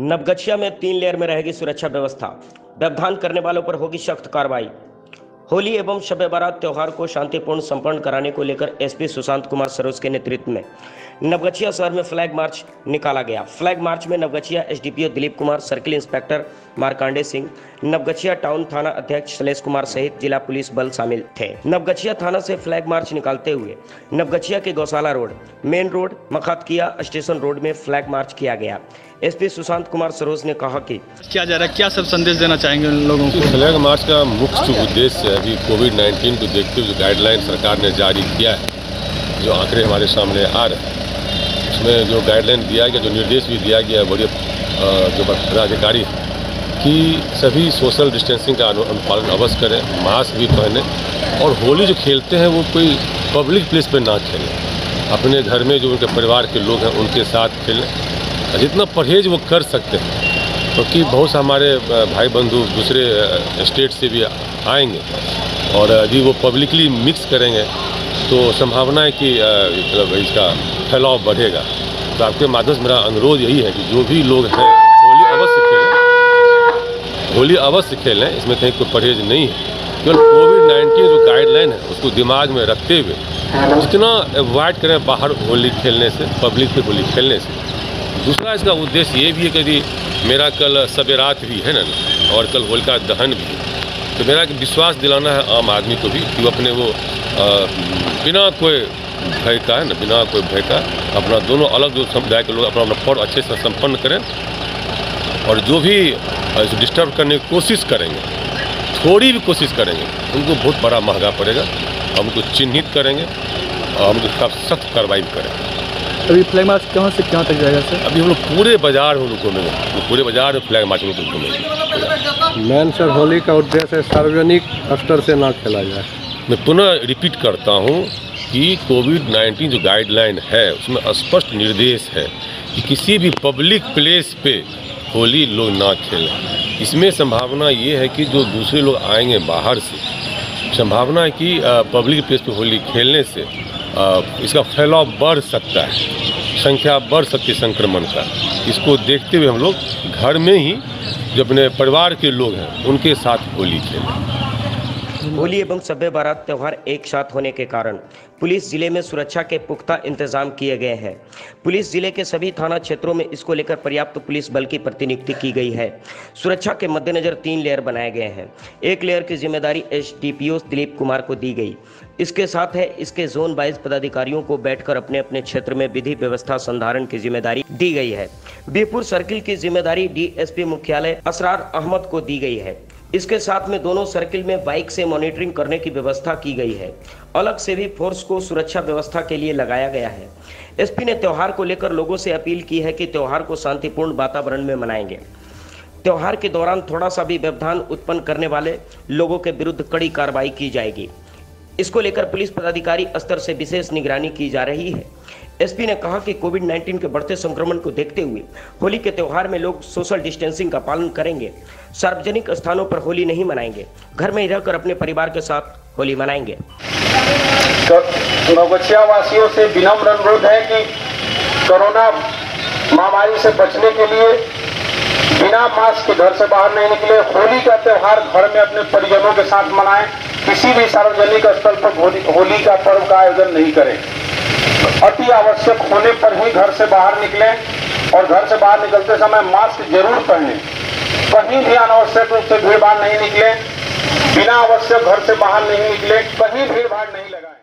नवगछिया में तीन लेयर में रहेगी सुरक्षा व्यवस्था। व्यवधान करने वालों पर होगी सख्त कार्रवाई। होली एवं शब बारात त्यौहार को शांतिपूर्ण संपन्न कराने को लेकर एसपी सुशांत कुमार सरोज के नेतृत्व में। नवगछिया शहर में फ्लैग मार्च निकाला गया। फ्लैग मार्च में Navgachia SDPO Dilip Kumar circle inspector Markande Singh Navgachia town थाना अध्यक्ष शैलेश कुमार सहित जिला पुलिस बल शामिल थे। नवगछिया थाना से फ्लैग मार्च निकालते हुए नवगछिया के Gaushala road main road Makhatakiya station road में फ्लैग मार्च किया गया। एसपी सुशांत कुमार सरोज ने कहा कि क्या जा रहा है? क्या सब संदेश देना चाहेंगे उन लोगों को? फ्लैग मार्च का मुख्य उद्देश्य है अभी कोविड 19 को देखते हुए गाइडलाइन सरकार ने जारी किया है। जो आंकड़े हमारे सामने आ रहे हैं। उसमें जो गाइडलाइन दिया गया, जो निर्देश भी दिया गया बड़े जो पदाधिकारी, कि सभी सोशल डिस्टेंसिंग का अनुपालन अवश्य करें मास्क भी पहने और होली जो खेलते हैं, वो कोई पब्लिक प्लेस पर ना खेलें। अपने घर में जो उनके परिवार के लोग हैं, उनके साथ खेलें। जितना परहेज वो कर सकते हैं, क्योंकि तो बहुत से हमारे भाई बंधु दूसरे स्टेट से भी आएँगे और यदि वो पब्लिकली मिक्स करेंगे तो संभावना है कि मतलब इसका फैलाव बढ़ेगा। तो आपके माध्यम से मेरा अनुरोध यही है कि जो भी लोग हैं होली अवश्य खेलें। होली अवश्य खेलें इसमें कहीं कोई परहेज नहीं है। केवल कोविड नाइन्टीन जो गाइडलाइन है उसको दिमाग में रखते हुए जितना अवॉइड करें बाहर होली खेलने से पब्लिक पे होली खेलने से। दूसरा इसका उद्देश्य ये भी है कि यदि मेरा कल सबेरात भी है ना और कल होलिका दहन भी है तो मेरा विश्वास दिलाना है आम आदमी को भी कि अपने वो अ, बिना कोई भय का है ना बिना कोई भय का अपना दोनों अलग जो समुदाय के लोग अपना अपना पर्व अच्छे से संपन्न करें और जो भी इसे डिस्टर्ब करने की कोशिश करेंगे थोड़ी भी कोशिश करेंगे उनको बहुत बड़ा महँगा पड़ेगा हम उनको चिन्हित करेंगे और हम उनके खिलाफ सख्त कार्रवाई भी करेंगे। अभी फ्लैग मार्च कहाँ से कहाँ तक जाएगा सर? अभी हम लोग पूरे बाज़ार हम लोग घूमेंगे पूरे बाज़ार में फ्लैग मार्च हम लोग घूमेंगे। मैन सर होली का उद्देश्य है सार्वजनिक स्तर से ना खेला जाए। मैं पुनः रिपीट करता हूँ कि कोविड 19 जो गाइडलाइन है, उसमें स्पष्ट निर्देश है कि किसी भी पब्लिक प्लेस पे होली लोग ना खेलें। इसमें संभावना ये है कि जो दूसरे लोग आएँगे बाहर से, संभावना है कि पब्लिक प्लेस पे होली खेलने से इसका फैलाव बढ़ सकता है, संख्या बढ़ सकती है संक्रमण का। इसको देखते हुए हम लोग घर में ही जो अपने परिवार के लोग हैं, उनके साथ होली खेलें। होली एवं सभ्य बारात त्यौहार एक साथ होने के कारण पुलिस ज़िले में सुरक्षा के पुख्ता इंतज़ाम किए गए हैं। पुलिस ज़िले के सभी थाना क्षेत्रों में इसको लेकर पर्याप्त पुलिस बल की प्रतिनियुक्ति की गई है। सुरक्षा के मद्देनजर तीन लेयर बनाए गए हैं। एक लेयर की ज़िम्मेदारी एसडीपीओ दिलीप कुमार को दी गई। इसके साथ है, इसके जोन वाइज पदाधिकारियों को बैठकर अपने अपने क्षेत्र में विधि व्यवस्था संधारण की ज़िम्मेदारी दी गई है। बीरपुर सर्किल की ज़िम्मेदारी डीएसपी मुख्यालय असरार अहमद को दी गई है। इसके साथ में दोनों सर्किल में बाइक से मॉनिटरिंग करने की व्यवस्था की गई है। अलग से भी फोर्स को सुरक्षा व्यवस्था के लिए लगाया गया है। एसपी ने त्यौहार को लेकर लोगों से अपील की है कि त्यौहार को शांतिपूर्ण वातावरण में मनाएँगे। त्यौहार के दौरान थोड़ा सा भी व्यवधान उत्पन्न करने वाले लोगों के विरुद्ध कड़ी कार्रवाई की जाएगी। इसको लेकर पुलिस पदाधिकारी स्तर से विशेष निगरानी की जा रही है। एसपी ने कहा कि कोविड 19 के बढ़ते संक्रमण को देखते हुए होली के त्यौहार में लोग सोशल डिस्टेंसिंग का पालन करेंगे। सार्वजनिक स्थानों पर होली नहीं मनाएँगे। घर में ही रहकर अपने परिवार के साथ होली मनाएँगे। नवगछिया वासियों से विनम्र अनुरोध है कि कोरोना महामारी से बचने के लिए बिना मास्क के घर से बाहर नहीं निकले, होली का त्यौहार घर में अपने परिजनों के साथ मनाएँ। किसी भी सार्वजनिक स्थल पर होली, होली का पर्व का आयोजन नहीं करें। अति आवश्यक होने पर ही घर से बाहर निकले और घर से बाहर निकलते समय मास्क ज़रूर पहने। कहीं भी अनावश्यक रूप से भीड़ भाड़ नहीं निकले। बिना आवश्यक घर से बाहर नहीं निकले। कहीं भीड़ नहीं लगाए।